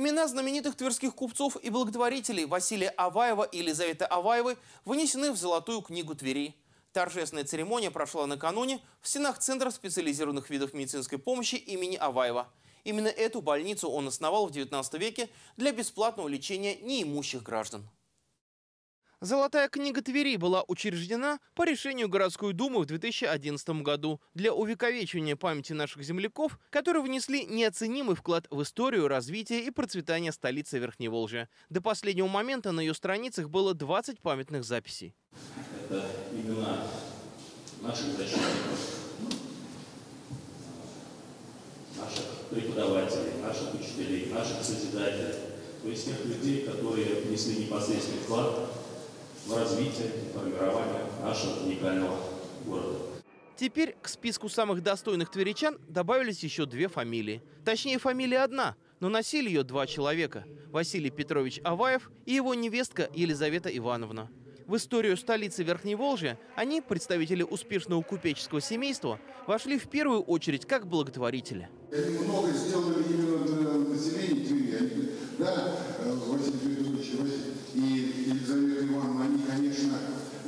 Имена знаменитых тверских купцов и благотворителей Василия Аваева и Елизаветы Аваевой вынесены в Золотую книгу Твери. Торжественная церемония прошла накануне в стенах Центра специализированных видов медицинской помощи имени Аваева. Именно эту больницу он основал в XIX веке для бесплатного лечения неимущих граждан. Золотая книга Твери была учреждена по решению городской думы в 2011 году для увековечивания памяти наших земляков, которые внесли неоценимый вклад в историю, развитие и процветание столицы Верхневолжья. До последнего момента на ее страницах было 20 памятных записей. Это имена наших защитников, наших преподавателей, наших учителей, наших созидателей, то есть тех людей, которые внесли непосредственный вклад в развитие и формирование нашего уникального города. Теперь к списку самых достойных тверичан добавились еще две фамилии. Точнее, фамилия одна, но носили ее два человека – Василий Петрович Аваев и его невестка Елизавета Ивановна. В историю столицы Верхней Волжья они, представители успешного купеческого семейства, вошли в первую очередь как благотворители. Они много сделали именно для населения Твери. Да, э, Василий Петрович и Елизавета Ивановна, они, конечно,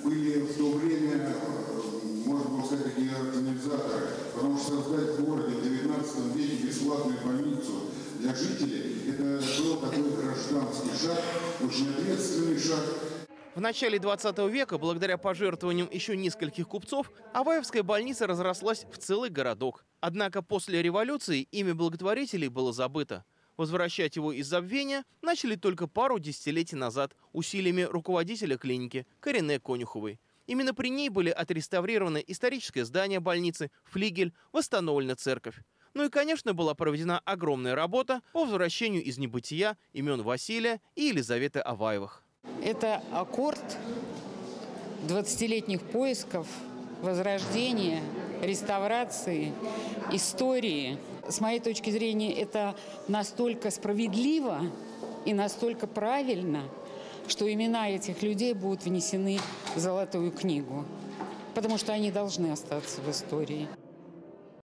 были в то время, э, можно было сказать, такие организаторы, потому что создать в городе в 19 веке бесплатную больницу для жителей, это был такой гражданский шаг, очень ответственный шаг. В начале 20 века, благодаря пожертвованиям еще нескольких купцов, Аваевская больница разрослась в целый городок. Однако после революции имя благотворителей было забыто. Возвращать его из забвения начали только пару десятилетий назад усилиями руководителя клиники Корене Конюховой. Именно при ней были отреставрированы историческое здание больницы, флигель, восстановлена церковь. Ну и, конечно, была проведена огромная работа по возвращению из небытия имен Василия и Елизаветы Аваевых. Это аккорд 20-летних поисков, возрождения, реставрации, истории. С моей точки зрения, это настолько справедливо и настолько правильно, что имена этих людей будут внесены в Золотую книгу, потому что они должны остаться в истории.